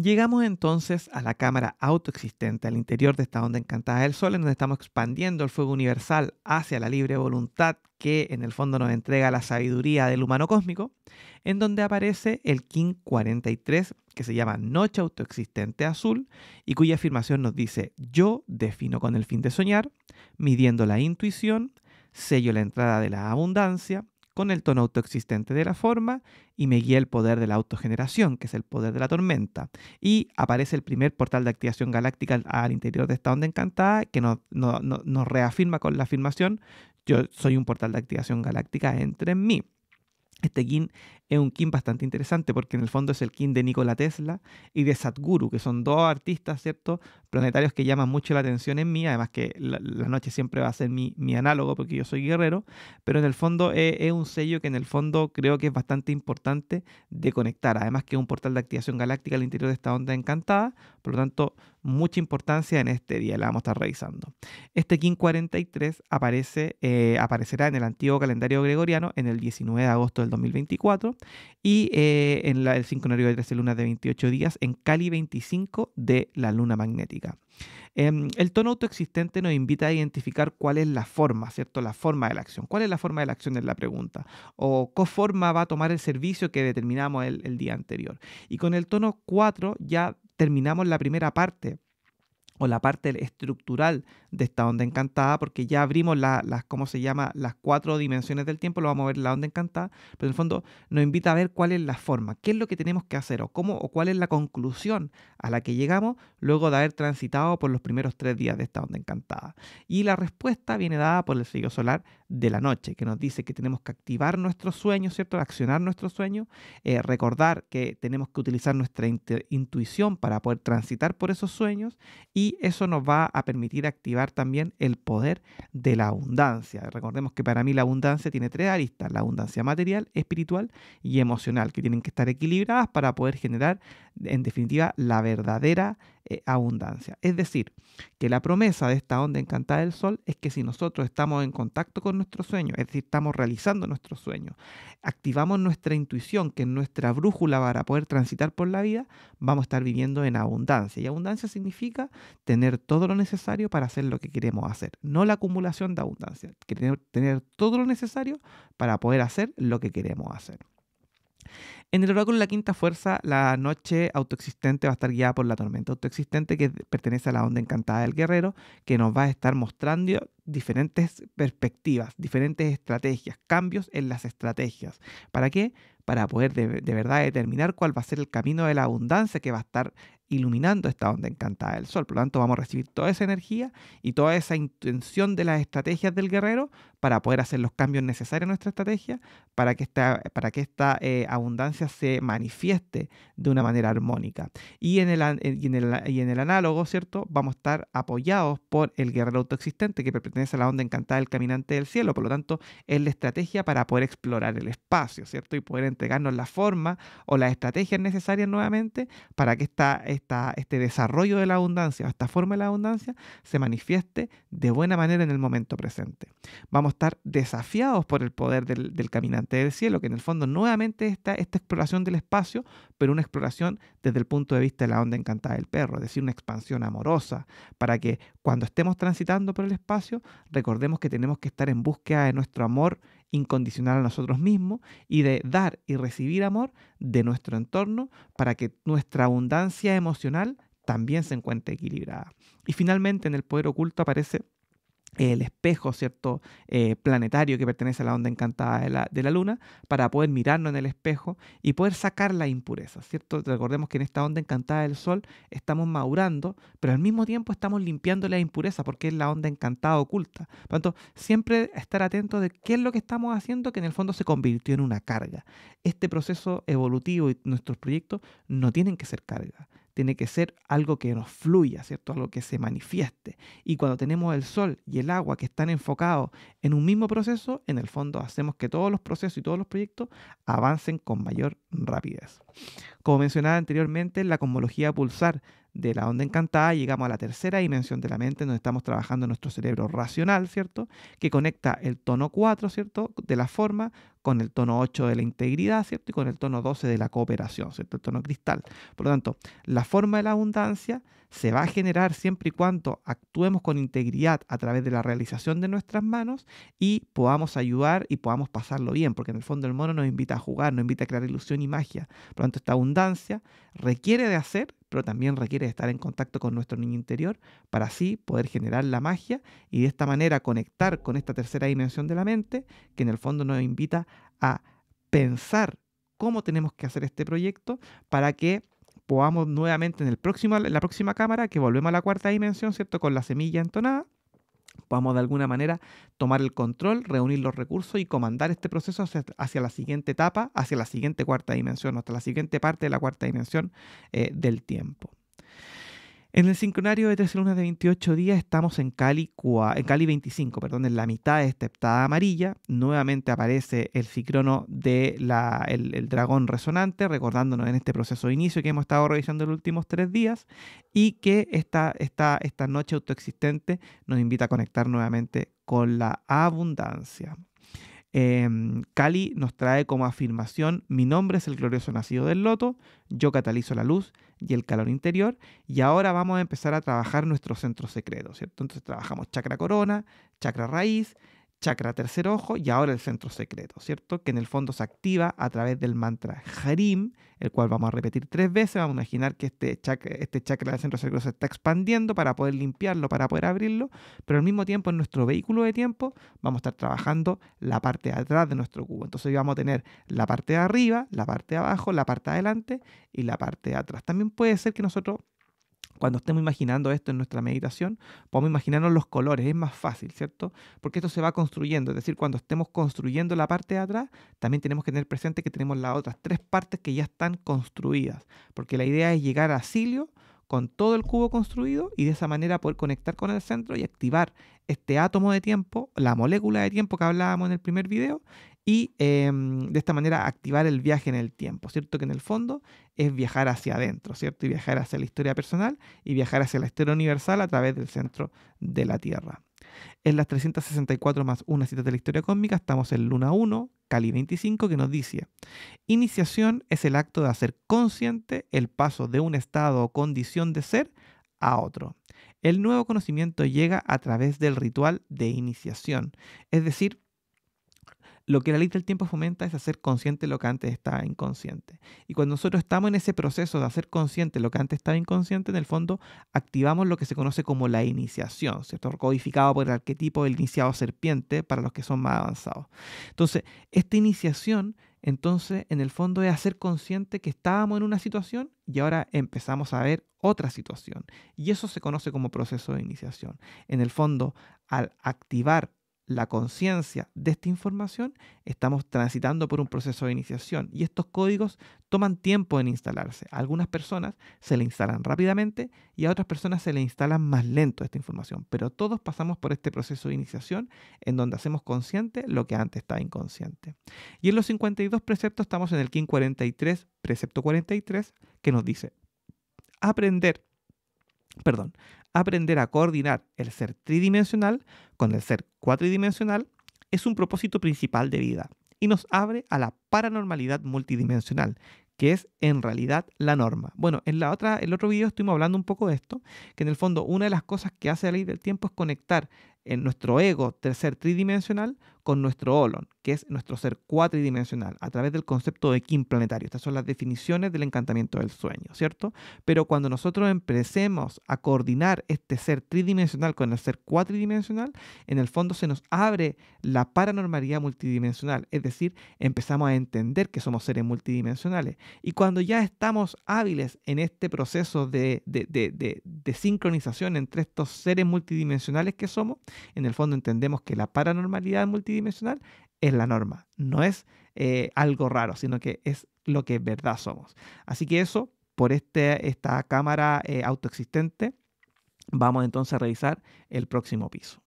Llegamos entonces a la cámara autoexistente al interior de esta onda encantada del Sol, en donde estamos expandiendo el fuego universal hacia la libre voluntad que en el fondo nos entrega la sabiduría del humano cósmico, en donde aparece el King 43, que se llama Noche Autoexistente Azul, y cuya afirmación nos dice, yo defino con el fin de soñar, midiendo la intuición, sello la entrada de la abundancia, con el tono autoexistente de la forma y me guía el poder de la autogeneración, que es el poder de la tormenta. Y aparece el primer portal de activación galáctica al interior de esta onda encantada que nos, reafirma con la afirmación, yo soy un portal de activación galáctica entre mí. Este kin es un kin bastante interesante porque en el fondo es el kin de Nikola Tesla y de Sadhguru, que son dos artistas, ¿cierto? Planetarios que llaman mucho la atención en mí, además que la, noche siempre va a ser mi, análogo porque yo soy guerrero, pero en el fondo es, un sello que en el fondo creo que es bastante importante de conectar, además que es un portal de activación galáctica al interior de esta onda encantada, por lo tanto mucha importancia en este día, la vamos a estar revisando. Este King 43 aparece, eh, aparecerá en el antiguo calendario gregoriano en el 19 de agosto del 2024 y eh, en la, el sincronario de 13 lunas de 28 días en Cali 25 de la luna magnética. Em, el tono autoexistente nos invita a identificar cuál es la forma, ¿cierto? La forma de la acción. ¿Cuál es la forma de la acción? Es la pregunta. O qué forma va a tomar el servicio que determinamos el, el día anterior. Y con el tono 4 ya terminamos la primera parte o la parte estructural de esta onda encantada, porque ya abrimos las, ¿cómo se llama? Las cuatro dimensiones del tiempo, lo vamos a ver la onda encantada, pero en el fondo nos invita a ver cuál es la forma, qué es lo que tenemos que hacer, o cómo, o cuál es la conclusión a la que llegamos luego de haber transitado por los primeros tres días de esta onda encantada. Y la respuesta viene dada por el sello solar de la noche, que nos dice que tenemos que activar nuestros sueños, ¿cierto? Accionar nuestros sueños, eh, recordar que tenemos que utilizar nuestra intuición para poder transitar por esos sueños y eso nos va a permitir activar también el poder de la abundancia. Recordemos que para mí la abundancia tiene tres aristas, la abundancia material, espiritual y emocional, que tienen que estar equilibradas para poder generar, en definitiva, la verdadera eh, abundancia. Es decir, que la promesa de esta onda encantada del sol es que si nosotros estamos en contacto con nuestro sueño, es decir, estamos realizando nuestro sueño, activamos nuestra intuición, que es nuestra brújula para poder transitar por la vida, vamos a estar viviendo en abundancia. Y abundancia significa tener todo lo necesario para hacer lo que queremos hacer, no la acumulación de abundancia, tener, tener todo lo necesario para poder hacer lo que queremos hacer. En el oráculo de la quinta fuerza, la noche autoexistente va a estar guiada por la tormenta autoexistente que pertenece a la onda encantada del guerrero, que nos va a estar mostrando diferentes perspectivas, diferentes estrategias, cambios en las estrategias. ¿Para qué? Para poder de, de verdad determinar cuál va a ser el camino de la abundancia que va a estar iluminando esta onda encantada del sol. Por lo tanto, vamos a recibir toda esa energía y toda esa intención de las estrategias del guerrero para poder hacer los cambios necesarios en nuestra estrategia para que esta, para que esta eh, abundancia se manifieste de una manera armónica. Y en, el, y, en el, y en el análogo, ¿cierto? Vamos a estar apoyados por el guerrero autoexistente que pertenece a la onda encantada del caminante del cielo. Por lo tanto, es la estrategia para poder explorar el espacio, ¿cierto? Y poder entregarnos la forma o las estrategias necesarias nuevamente para que esta este desarrollo de la abundancia, esta forma de la abundancia, se manifieste de buena manera en el momento presente. Vamos a estar desafiados por el poder del, caminante del cielo, que en el fondo nuevamente está esta exploración del espacio, pero una exploración desde el punto de vista de la onda encantada del perro, es decir, una expansión amorosa, para que cuando estemos transitando por el espacio, recordemos que tenemos que estar en búsqueda de nuestro amor incondicional a nosotros mismos y de dar y recibir amor de nuestro entorno para que nuestra abundancia emocional también se encuentre equilibrada. Y finalmente en el poder oculto aparece el espejo, ¿cierto? Eh, planetario que pertenece a la onda encantada de la, de la, luna, para poder mirarnos en el espejo y poder sacar la impureza, ¿cierto? Recordemos que en esta onda encantada del sol estamos madurando, pero al mismo tiempo estamos limpiando la impureza porque es la onda encantada oculta. Por tanto, siempre estar atento de qué es lo que estamos haciendo que en el fondo se convirtió en una carga. Este proceso evolutivo y nuestros proyectos no tienen que ser carga tiene que ser algo que nos fluya, ¿cierto? Algo que se manifieste. Y cuando tenemos el sol y el agua que están enfocados en un mismo proceso, en el fondo hacemos que todos los procesos y todos los proyectos avancen con mayor rapidez. Como mencionaba anteriormente, la cosmología pulsar de la onda encantada llegamos a la tercera dimensión de la mente, donde estamos trabajando nuestro cerebro racional, ¿cierto? Que conecta el tono 4, ¿cierto? De la forma con el tono 8 de la integridad, ¿cierto? Y con el tono 12 de la cooperación, ¿cierto? El tono cristal. Por lo tanto, la forma de la abundancia se va a generar siempre y cuando actuemos con integridad a través de la realización de nuestras manos y podamos ayudar y podamos pasarlo bien, porque en el fondo el mono nos invita a jugar, nos invita a crear ilusión y magia. Por lo tanto, esta abundancia requiere de hacer, pero también requiere de estar en contacto con nuestro niño interior para así poder generar la magia y de esta manera conectar con esta tercera dimensión de la mente que en el fondo nos invita a pensar cómo tenemos que hacer este proyecto para que podamos nuevamente en, el próximo, la próxima cámara, que volvemos a la cuarta dimensión, ¿cierto? Con la semilla entonada, podamos de alguna manera tomar el control, reunir los recursos y comandar este proceso hacia, la siguiente etapa, hacia la siguiente cuarta dimensión, hasta la siguiente parte de la cuarta dimensión eh, del tiempo. En el sincronario de 13 lunas de 28 días estamos en Cali, en Cali 25, perdón, en la mitad de esta heptada amarilla. Nuevamente aparece el cicrono del de dragón resonante, recordándonos en este proceso de inicio que hemos estado revisando los últimos tres días y que esta, esta, esta noche autoexistente nos invita a conectar nuevamente con la abundancia. Em, Cali nos trae como afirmación, mi nombre es el glorioso nacido del loto, yo catalizo la luz y el calor interior y ahora vamos a empezar a trabajar nuestro centro secreto, ¿cierto? Entonces trabajamos chakra corona, chakra raíz, chakra tercer ojo y ahora el centro secreto, ¿cierto? Que en el fondo se activa a través del mantra Harim, el cual vamos a repetir tres veces. Vamos a imaginar que este chakra, este chakra del centro secreto se está expandiendo para poder limpiarlo, para poder abrirlo, pero al mismo tiempo en nuestro vehículo de tiempo vamos a estar trabajando la parte de atrás de nuestro cubo. Entonces vamos a tener la parte de arriba, la parte de abajo, la parte de adelante y la parte de atrás. También puede ser que nosotros cuando estemos imaginando esto en nuestra meditación, podemos imaginarnos los colores, es más fácil, ¿cierto? Porque esto se va construyendo, es decir, cuando estemos construyendo la parte de atrás, también tenemos que tener presente que tenemos las otras tres partes que ya están construidas, porque la idea es llegar a Silio con todo el cubo construido y de esa manera poder conectar con el centro y activar este átomo de tiempo, la molécula de tiempo que hablábamos en el primer video, y em, de esta manera activar el viaje en el tiempo, ¿cierto? Que en el fondo es viajar hacia adentro, ¿cierto? Y viajar hacia la historia personal y viajar hacia la historia universal a través del centro de la Tierra. En las 364 más una cita de la historia cósmica estamos en Luna 1, Cali 25, que nos dice, iniciación es el acto de hacer consciente el paso de un estado o condición de ser a otro. El nuevo conocimiento llega a través del ritual de iniciación, es decir, lo que la ley del tiempo fomenta es hacer consciente lo que antes estaba inconsciente. Y cuando nosotros estamos en ese proceso de hacer consciente lo que antes estaba inconsciente, en el fondo activamos lo que se conoce como la iniciación, ¿cierto? Codificado por el arquetipo del iniciado serpiente para los que son más avanzados. Entonces, esta iniciación, entonces, en el fondo es hacer consciente que estábamos en una situación y ahora empezamos a ver otra situación. Y eso se conoce como proceso de iniciación. En el fondo, al activar la conciencia de esta información, estamos transitando por un proceso de iniciación y estos códigos toman tiempo en instalarse. A algunas personas se le instalan rápidamente y a otras personas se le instalan más lento esta información, pero todos pasamos por este proceso de iniciación en donde hacemos consciente lo que antes estaba inconsciente. Y en los 52 preceptos estamos en el King 43, precepto 43, que nos dice, aprender perdón, aprender a coordinar el ser tridimensional con el ser cuatridimensional es un propósito principal de vida y nos abre a la paranormalidad multidimensional, que es en realidad la norma. Bueno, en la otra, el otro video estuvimos hablando un poco de esto, que en el fondo una de las cosas que hace la ley del tiempo es conectar en nuestro ego tercer tridimensional con nuestro Olon, que es nuestro ser cuatridimensional, a través del concepto de Kim planetario. Estas son las definiciones del encantamiento del sueño, ¿cierto? Pero cuando nosotros empecemos a coordinar este ser tridimensional con el ser cuatridimensional, en el fondo se nos abre la paranormalidad multidimensional, es decir, empezamos a entender que somos seres multidimensionales. Y cuando ya estamos hábiles en este proceso de, de, de, de sincronización entre estos seres multidimensionales que somos, en el fondo entendemos que la paranormalidad multidimensional es la norma, no es eh, algo raro, sino que es lo que verdad somos. Así que eso, por este, esta cámara eh, autoexistente, vamos entonces a revisar el próximo piso.